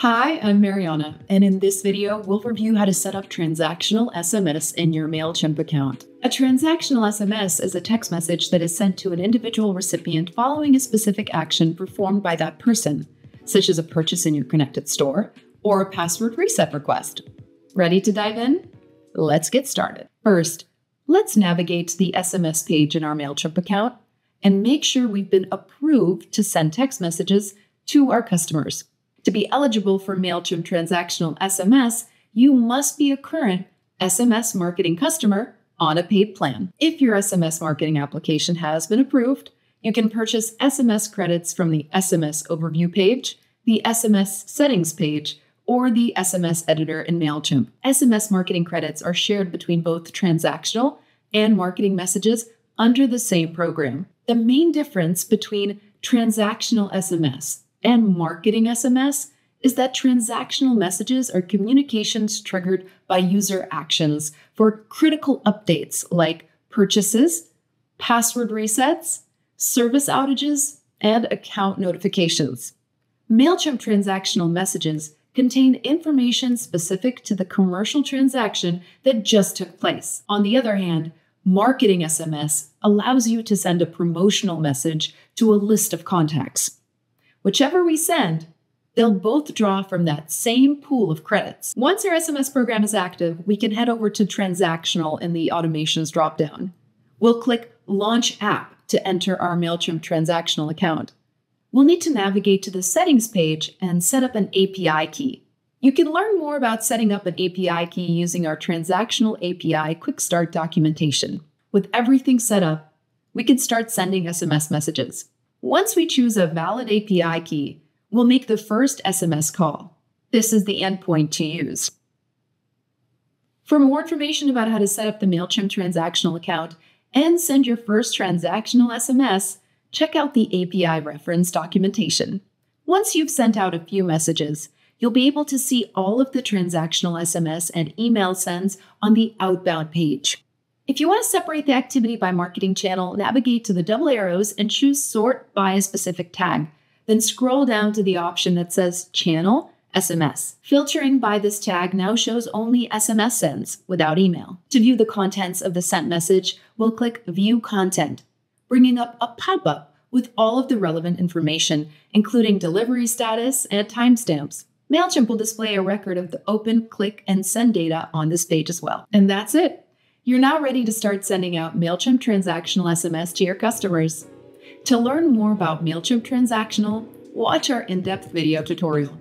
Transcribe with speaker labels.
Speaker 1: Hi, I'm Mariana, and in this video, we'll review how to set up transactional SMS in your MailChimp account. A transactional SMS is a text message that is sent to an individual recipient following a specific action performed by that person, such as a purchase in your connected store or a password reset request. Ready to dive in? Let's get started. First, let's navigate to the SMS page in our MailChimp account and make sure we've been approved to send text messages to our customers. To be eligible for MailChimp transactional SMS, you must be a current SMS marketing customer on a paid plan. If your SMS marketing application has been approved, you can purchase SMS credits from the SMS overview page, the SMS settings page, or the SMS editor in MailChimp. SMS marketing credits are shared between both transactional and marketing messages under the same program. The main difference between transactional SMS and marketing SMS is that transactional messages are communications triggered by user actions for critical updates like purchases, password resets, service outages, and account notifications. MailChimp transactional messages contain information specific to the commercial transaction that just took place. On the other hand, marketing SMS allows you to send a promotional message to a list of contacts. Whichever we send, they'll both draw from that same pool of credits. Once our SMS program is active, we can head over to Transactional in the Automations dropdown. We'll click Launch App to enter our MailChimp transactional account. We'll need to navigate to the Settings page and set up an API key. You can learn more about setting up an API key using our Transactional API Quick Start documentation. With everything set up, we can start sending SMS messages. Once we choose a valid API key, we'll make the first SMS call. This is the endpoint to use. For more information about how to set up the MailChimp transactional account and send your first transactional SMS, check out the API reference documentation. Once you've sent out a few messages, you'll be able to see all of the transactional SMS and email sends on the outbound page. If you want to separate the activity by marketing channel, navigate to the double arrows and choose Sort by a specific tag. Then scroll down to the option that says Channel SMS. Filtering by this tag now shows only SMS sends without email. To view the contents of the sent message, we'll click View Content, bringing up a pop up with all of the relevant information, including delivery status and timestamps. MailChimp will display a record of the open, click, and send data on this page as well. And that's it. You're now ready to start sending out MailChimp transactional SMS to your customers. To learn more about MailChimp transactional, watch our in depth video tutorial.